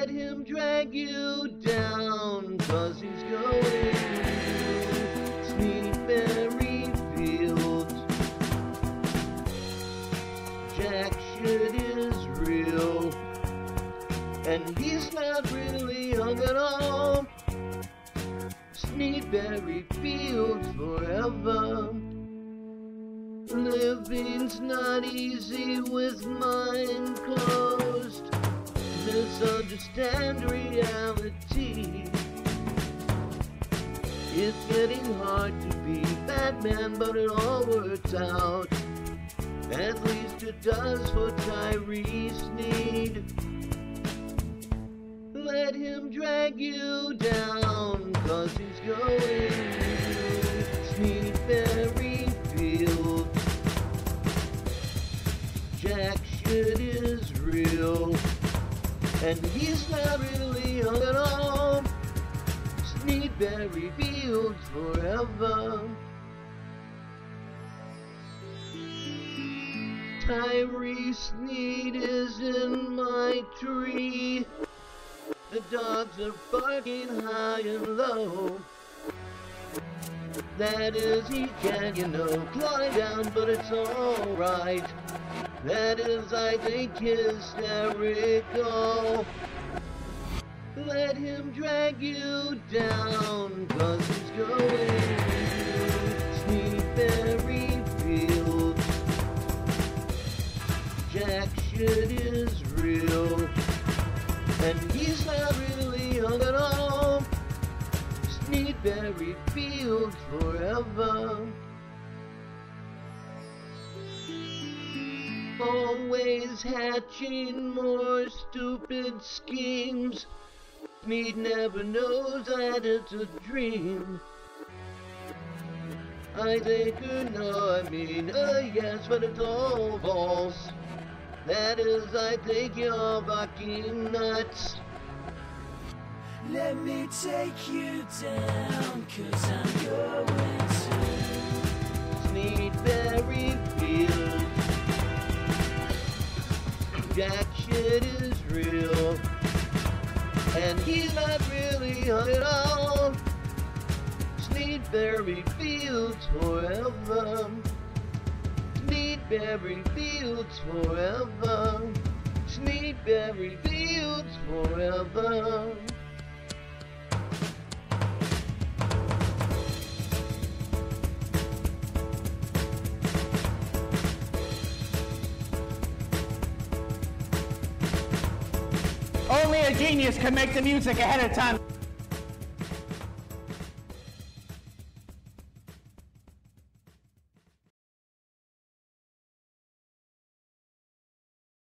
Let him drag you down, cause he's going Sneedberry Fields. Jack shit is real, and he's not really young at all. Sneedberry Fields forever. Living's not easy with closed. Misunderstand reality. It's getting hard to be Batman, but it all works out. At least it does for Tyree Sneed. Let him drag you down, cause he's going to Sneedberry Field. Jack shit is real, and he's not really young at all. Sneedberry Fields forever. Tyree Sneed is in my tree. The dogs are barking high and low. That is, he can, you know, climb down, but it's alright. That is, I think, hysterical. Let him drag you down, cause he's going to Sneedberry Fields. Jack shit is real, and he's not really young at all. Sneedberry Fields forever. Always hatching more stupid schemes. Sneed never knows that it's a dream. I think you know, I mean, uh, yes, but it's all false. That is, I think you're fucking nuts. Let me take you down, cause I'm going to Jack shit is real, and he's not really young at all. Sneedberry Fields forever. Sneedberry Fields forever. Sneedberry Fields forever. A genius can make the music ahead of time.